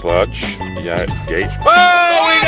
Clutch. Yeah, gauge. Oh, we